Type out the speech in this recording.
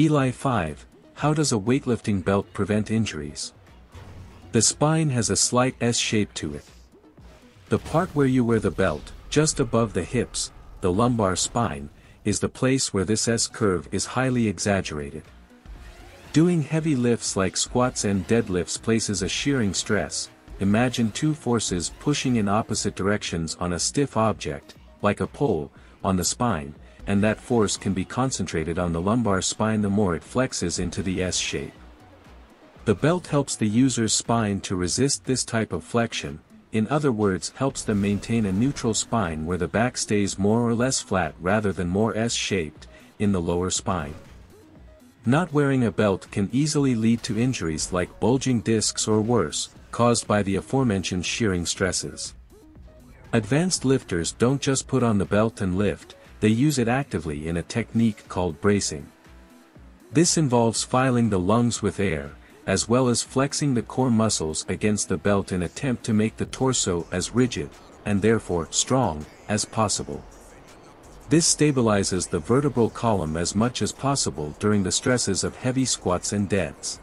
Eli 5, how does a weightlifting belt prevent injuries? The spine has a slight S shape to it. The part where you wear the belt, just above the hips, the lumbar spine, is the place where this S curve is highly exaggerated. Doing heavy lifts like squats and deadlifts places a shearing stress, imagine two forces pushing in opposite directions on a stiff object, like a pole, on the spine, and that force can be concentrated on the lumbar spine the more it flexes into the S shape. The belt helps the user's spine to resist this type of flexion, in other words helps them maintain a neutral spine where the back stays more or less flat rather than more S-shaped, in the lower spine. Not wearing a belt can easily lead to injuries like bulging discs or worse, caused by the aforementioned shearing stresses. Advanced lifters don't just put on the belt and lift, they use it actively in a technique called bracing. This involves filing the lungs with air, as well as flexing the core muscles against the belt in attempt to make the torso as rigid, and therefore strong, as possible. This stabilizes the vertebral column as much as possible during the stresses of heavy squats and deads.